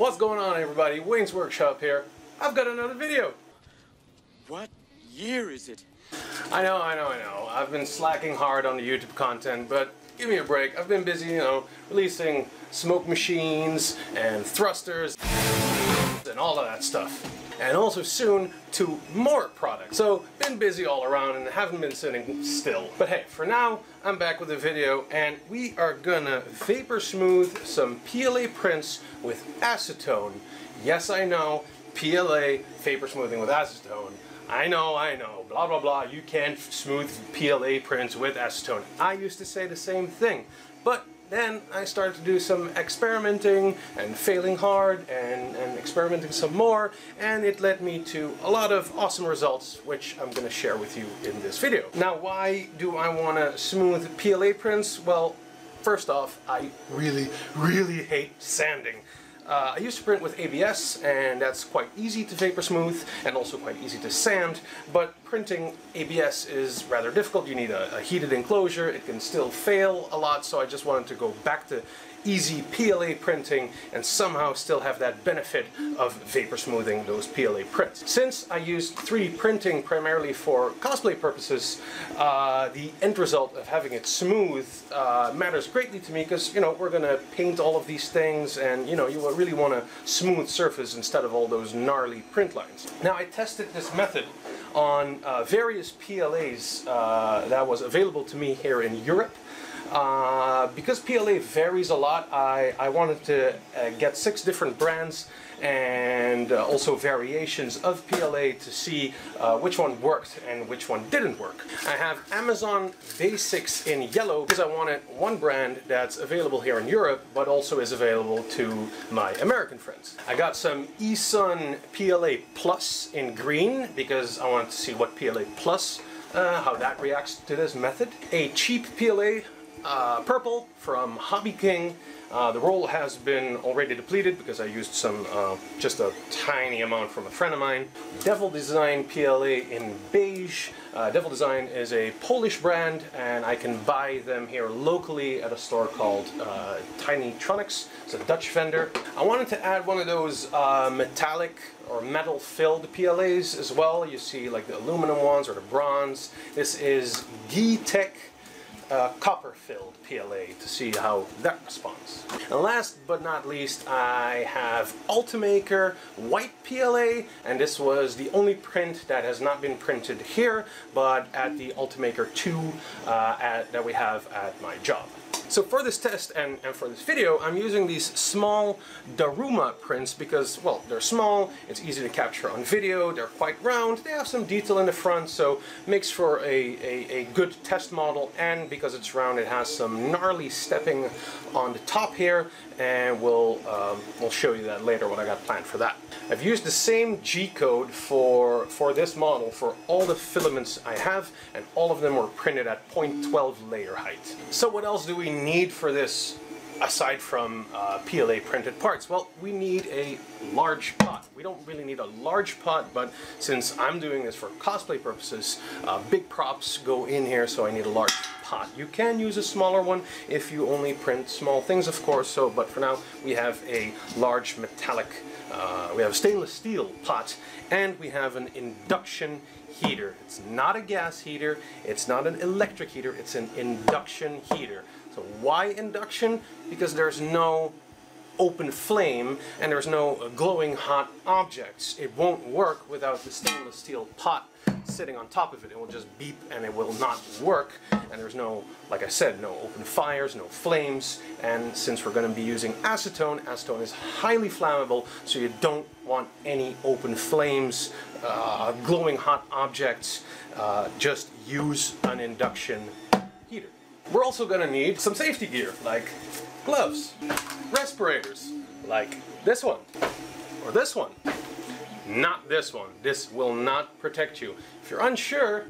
What's going on everybody? Wayne's Workshop here. I've got another video. What year is it? I know, I know, I know. I've been slacking hard on the YouTube content, but give me a break. I've been busy, you know, releasing smoke machines and thrusters and all of that stuff. And also soon to more products. So been busy all around and haven't been sitting still. But hey, for now, I'm back with a video and we are gonna vapor smooth some PLA prints with acetone. Yes, I know, PLA vapor smoothing with acetone. I know, I know, blah blah blah, you can't smooth PLA prints with acetone. I used to say the same thing, but then I started to do some experimenting and failing hard and, and experimenting some more and it led me to a lot of awesome results which I'm going to share with you in this video. Now why do I want to smooth PLA prints? Well first off I really really hate sanding. Uh, I used to print with ABS and that's quite easy to vapor smooth and also quite easy to sand, but printing ABS is rather difficult. You need a, a heated enclosure, it can still fail a lot, so I just wanted to go back to easy PLA printing and somehow still have that benefit of vapor smoothing those PLA prints. Since I used 3D printing primarily for cosplay purposes, uh, the end result of having it smooth uh, matters greatly to me because you know we're gonna paint all of these things and you know you really want a smooth surface instead of all those gnarly print lines. Now I tested this method on uh, various PLAs uh, that was available to me here in Europe uh, because PLA varies a lot, I, I wanted to uh, get six different brands and uh, also variations of PLA to see uh, which one worked and which one didn't work. I have Amazon Basics in yellow because I wanted one brand that's available here in Europe but also is available to my American friends. I got some eSun PLA Plus in green because I wanted to see what PLA Plus uh, how that reacts to this method. A cheap PLA uh, purple from Hobby King. Uh, the roll has been already depleted because I used some, uh, just a tiny amount from a friend of mine. Devil Design PLA in beige. Uh, Devil Design is a Polish brand and I can buy them here locally at a store called uh, Tiny Tronics. It's a Dutch vendor. I wanted to add one of those uh, metallic or metal filled PLAs as well. You see like the aluminum ones or the bronze. This is Tech uh, copper-filled PLA to see how that responds. And last but not least, I have Ultimaker white PLA, and this was the only print that has not been printed here, but at the Ultimaker 2 uh, at, that we have at my job. So for this test and, and for this video, I'm using these small Daruma prints because, well, they're small, it's easy to capture on video, they're quite round, they have some detail in the front, so makes for a, a, a good test model, and because it's round, it has some gnarly stepping on the top here, and we'll, um, we'll show you that later what I got planned for that. I've used the same G-code for, for this model for all the filaments I have, and all of them were printed at 0.12 layer height. So what else do we need for this aside from uh, PLA printed parts? Well, we need a large pot. We don't really need a large pot, but since I'm doing this for cosplay purposes, uh, big props go in here, so I need a large pot. You can use a smaller one if you only print small things, of course, so, but for now, we have a large metallic uh, we have a stainless steel pot and we have an induction heater. It's not a gas heater, it's not an electric heater, it's an induction heater. So why induction? Because there's no open flame and there's no glowing hot objects. It won't work without the stainless steel pot sitting on top of it. It will just beep and it will not work. And there's no, like I said, no open fires, no flames. And since we're going to be using acetone, acetone is highly flammable, so you don't want any open flames, uh, glowing hot objects. Uh, just use an induction heater. We're also going to need some safety gear, like gloves, respirators, like this one, or this one. Not this one. This will not protect you. If you're unsure,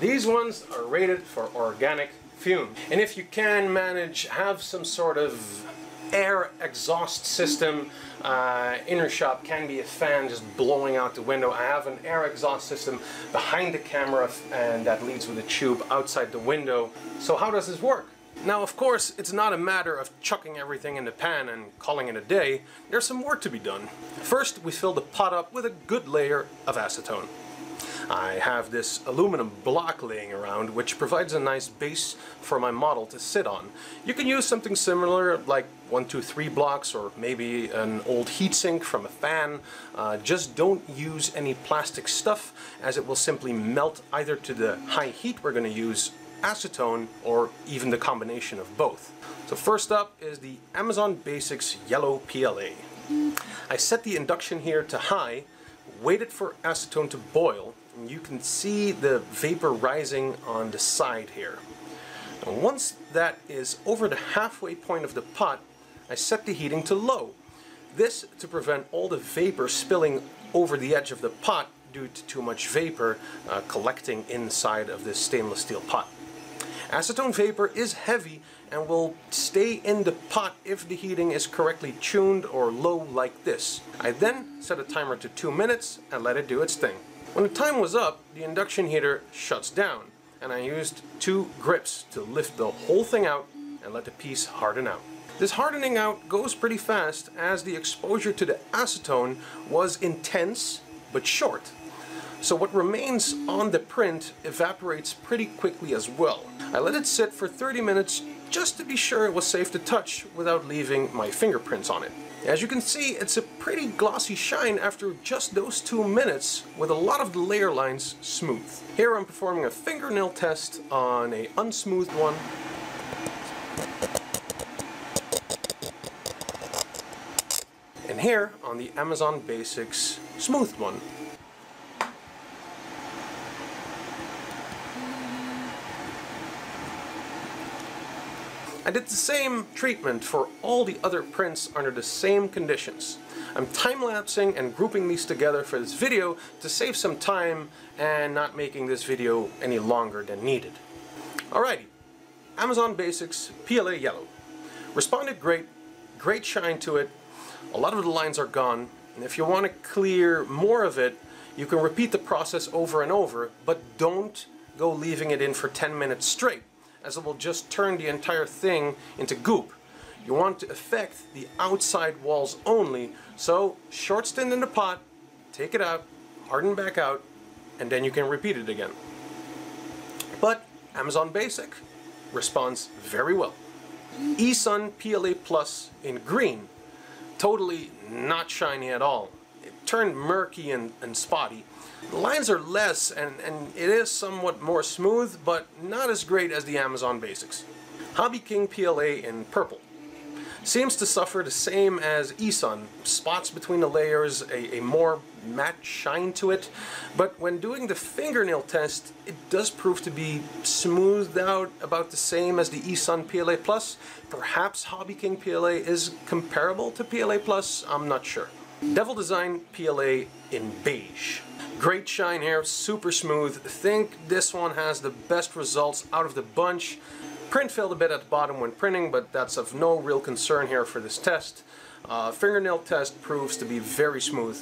these ones are rated for organic fume. And if you can manage, have some sort of air exhaust system. Uh, inner shop can be a fan just blowing out the window. I have an air exhaust system behind the camera and that leads with a tube outside the window. So how does this work? Now, of course, it's not a matter of chucking everything in the pan and calling it a day. There's some work to be done. First, we fill the pot up with a good layer of acetone. I have this aluminum block laying around which provides a nice base for my model to sit on. You can use something similar like 123 blocks or maybe an old heatsink from a fan. Uh, just don't use any plastic stuff as it will simply melt either to the high heat we're going to use acetone or even the combination of both. So first up is the Amazon Basics Yellow PLA. I set the induction here to high, waited for acetone to boil, and you can see the vapor rising on the side here. And once that is over the halfway point of the pot, I set the heating to low. This to prevent all the vapor spilling over the edge of the pot due to too much vapor uh, collecting inside of this stainless steel pot. Acetone vapor is heavy and will stay in the pot if the heating is correctly tuned or low like this. I then set a timer to 2 minutes and let it do its thing. When the time was up, the induction heater shuts down and I used two grips to lift the whole thing out and let the piece harden out. This hardening out goes pretty fast as the exposure to the acetone was intense but short. So what remains on the print evaporates pretty quickly as well. I let it sit for 30 minutes just to be sure it was safe to touch without leaving my fingerprints on it. As you can see, it's a pretty glossy shine after just those two minutes with a lot of the layer lines smooth. Here I'm performing a fingernail test on a unsmoothed one. And here on the Amazon Basics smoothed one. I did the same treatment for all the other prints under the same conditions. I'm time-lapsing and grouping these together for this video to save some time and not making this video any longer than needed. Alrighty, Amazon Basics PLA Yellow. Responded great, great shine to it, a lot of the lines are gone, and if you want to clear more of it, you can repeat the process over and over, but don't go leaving it in for 10 minutes straight as it will just turn the entire thing into goop. You want to affect the outside walls only, so short stint in the pot, take it out, harden back out, and then you can repeat it again. But Amazon Basic responds very well. eSun PLA Plus in green, totally not shiny at all. Turned murky and, and spotty, the lines are less and, and it is somewhat more smooth, but not as great as the Amazon Basics. Hobby King PLA in purple. Seems to suffer the same as eSun, spots between the layers, a, a more matte shine to it, but when doing the fingernail test, it does prove to be smoothed out about the same as the eSun PLA Plus. Perhaps Hobby King PLA is comparable to PLA Plus, I'm not sure. Devil Design PLA in beige. Great shine here, super smooth. think this one has the best results out of the bunch. Print failed a bit at the bottom when printing, but that's of no real concern here for this test. Uh, fingernail test proves to be very smooth.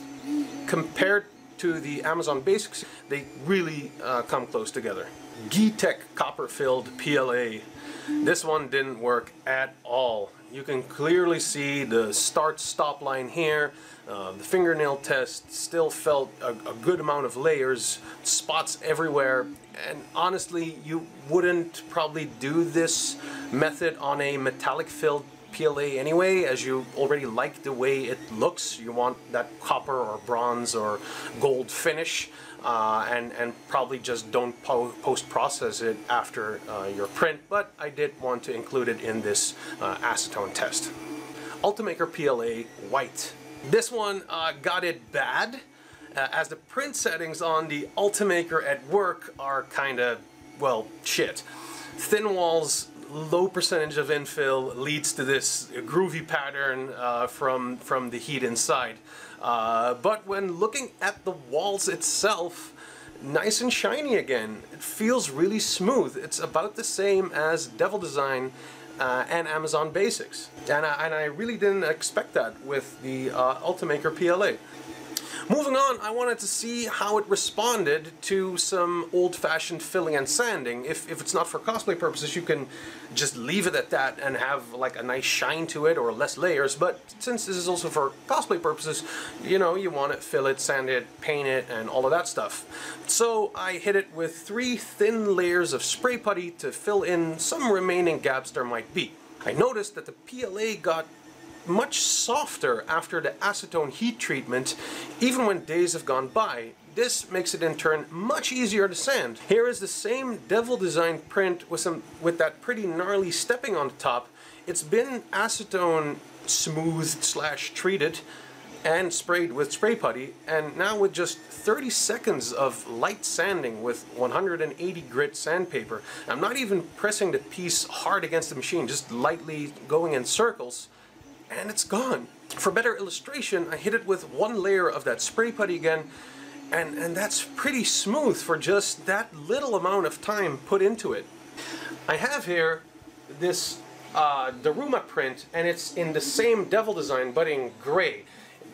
Compared to the Amazon Basics, they really uh, come close together. Geeetech copper-filled PLA. This one didn't work at all. You can clearly see the start-stop line here. Uh, the fingernail test still felt a, a, good amount of layers, spots everywhere, and honestly, you wouldn't probably do this method on a metallic filled PLA anyway, as you already like the way it looks. You want that copper or bronze or gold finish, uh, and, and probably just don't po post-process it after uh, your print, but I did want to include it in this uh, acetone test. Ultimaker PLA White. This one uh, got it bad, uh, as the print settings on the Ultimaker at work are kinda, well, shit. Thin walls, low percentage of infill leads to this groovy pattern uh, from, from the heat inside. Uh, but when looking at the walls itself, nice and shiny again. It feels really smooth. It's about the same as Devil Design uh, and Amazon Basics. And I, and I really didn't expect that with the uh, Ultimaker PLA. Moving on, I wanted to see how it responded to some old-fashioned filling and sanding. If, if it's not for cosplay purposes, you can just leave it at that and have like a nice shine to it or less layers, but since this is also for cosplay purposes, you know, you want it, fill it, sand it, paint it, and all of that stuff. So I hit it with three thin layers of spray putty to fill in some remaining gaps there might be. I noticed that the PLA got much softer after the acetone heat treatment, even when days have gone by. This makes it in turn much easier to sand. Here is the same devil design print with some with that pretty gnarly stepping on the top. It's been acetone smoothed slash treated and sprayed with spray putty and now with just 30 seconds of light sanding with 180 grit sandpaper I'm not even pressing the piece hard against the machine just lightly going in circles and it's gone. For better illustration, I hit it with one layer of that spray putty again, and, and that's pretty smooth for just that little amount of time put into it. I have here this uh, Daruma print, and it's in the same devil design, but in gray.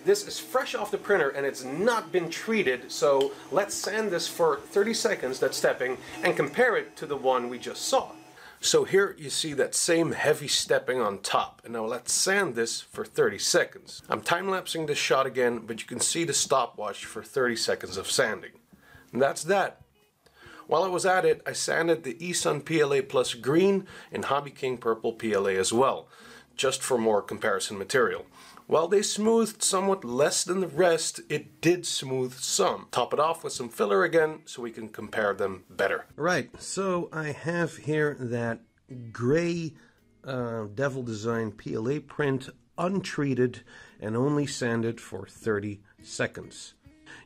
This is fresh off the printer and it's not been treated, so let's sand this for 30 seconds, that stepping, and compare it to the one we just saw. So here you see that same heavy stepping on top. And now let's sand this for 30 seconds. I'm time-lapsing this shot again, but you can see the stopwatch for 30 seconds of sanding. And that's that. While I was at it, I sanded the eSun PLA Plus Green and Hobby King Purple PLA as well, just for more comparison material. While they smoothed somewhat less than the rest, it did smooth some. Top it off with some filler again so we can compare them better. Right, so I have here that gray uh, Devil Design PLA print untreated and only sanded for 30 seconds.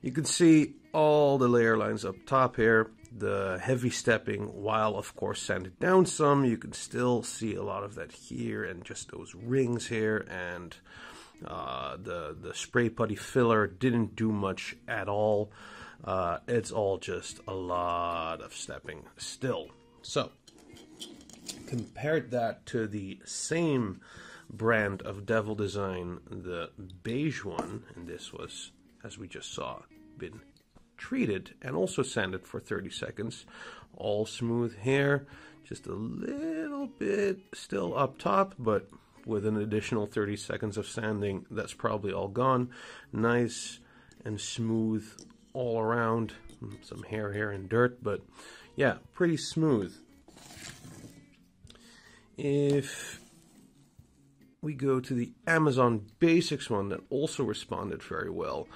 You can see all the layer lines up top here, the heavy stepping, while of course sanded down some, you can still see a lot of that here and just those rings here and uh, the the spray putty filler didn't do much at all. Uh, it's all just a lot of stepping still. So compared that to the same brand of Devil Design, the beige one, and this was, as we just saw, been treated and also sanded for 30 seconds. All smooth hair, just a little bit still up top, but with an additional 30 seconds of sanding, that's probably all gone. Nice and smooth all around. Some hair here and dirt, but yeah, pretty smooth. If we go to the Amazon Basics one that also responded very well.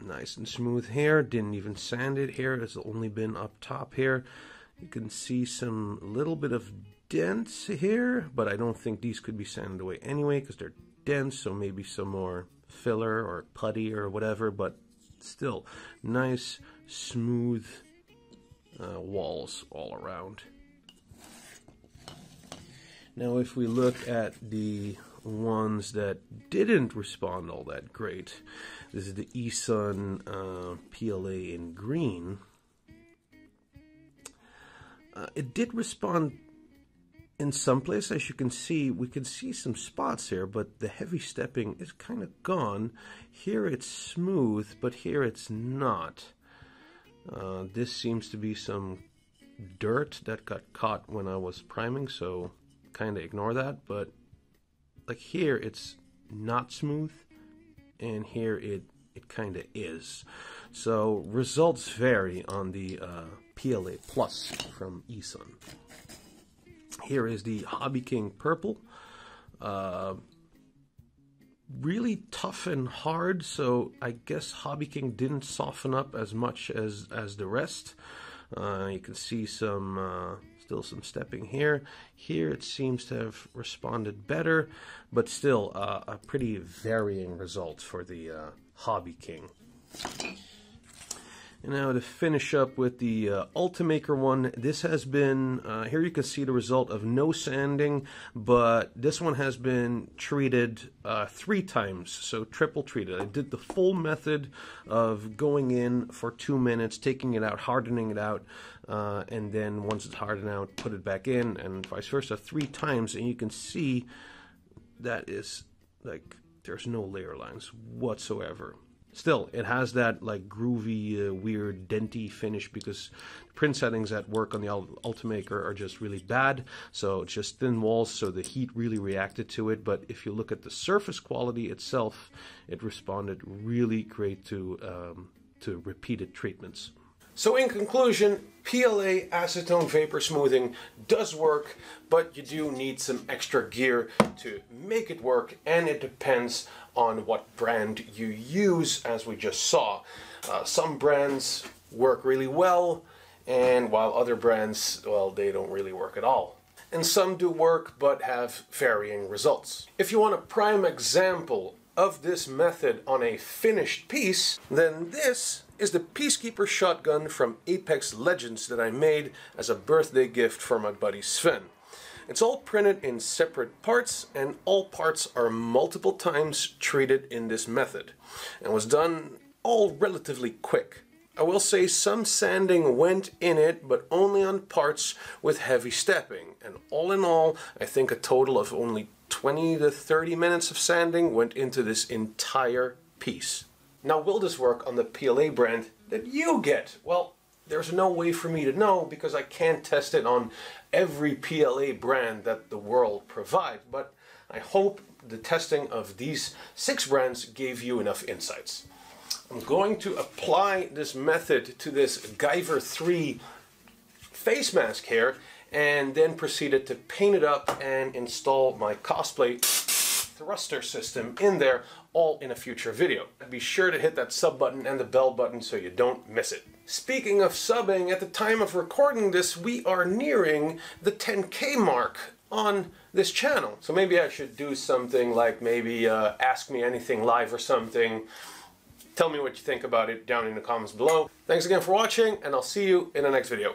Nice and smooth hair, didn't even sand it. here, has only been up top here. You can see some little bit of dense here, but I don't think these could be sanded away anyway because they're dense, so maybe some more filler or putty or whatever, but still nice, smooth uh, walls all around. Now, if we look at the ones that didn't respond all that great, this is the eSun uh, PLA in green. Uh, it did respond in some places, as you can see, we can see some spots here, but the heavy stepping is kind of gone. Here it's smooth, but here it's not. Uh, this seems to be some dirt that got caught when I was priming, so kind of ignore that. But like here, it's not smooth, and here it it kind of is. So results vary on the uh, PLA Plus from eSun. Here is the Hobby King Purple. Uh, really tough and hard, so I guess Hobby King didn't soften up as much as, as the rest. Uh, you can see some uh, still some stepping here. Here it seems to have responded better, but still uh, a pretty varying result for the uh, Hobby King. And now to finish up with the uh, Ultimaker one, this has been, uh, here you can see the result of no sanding, but this one has been treated uh, three times, so triple treated. I did the full method of going in for two minutes, taking it out, hardening it out, uh, and then once it's hardened out, put it back in, and vice versa, three times, and you can see that is, like, there's no layer lines whatsoever. Still, it has that like groovy, uh, weird, denty finish because print settings that work on the Ultimaker are just really bad. So it's just thin walls, so the heat really reacted to it. But if you look at the surface quality itself, it responded really great to um, to repeated treatments. So in conclusion, PLA acetone vapor smoothing does work, but you do need some extra gear to make it work, and it depends on what brand you use, as we just saw. Uh, some brands work really well, and while other brands, well, they don't really work at all. And some do work, but have varying results. If you want a prime example of this method on a finished piece, then this is the Peacekeeper shotgun from Apex Legends that I made as a birthday gift for my buddy Sven. It's all printed in separate parts and all parts are multiple times treated in this method and was done all relatively quick. I will say some sanding went in it, but only on parts with heavy stepping. And all in all, I think a total of only 20 to 30 minutes of sanding went into this entire piece. Now will this work on the PLA brand that you get? Well, there's no way for me to know because I can't test it on every PLA brand that the world provides, but I hope the testing of these six brands gave you enough insights. I'm going to apply this method to this Guyver 3 face mask here and then proceeded to paint it up and install my cosplay thruster system in there all in a future video. Be sure to hit that sub button and the bell button so you don't miss it. Speaking of subbing, at the time of recording this, we are nearing the 10k mark on this channel. So maybe I should do something like maybe uh, ask me anything live or something. Tell me what you think about it down in the comments below. Thanks again for watching and I'll see you in the next video.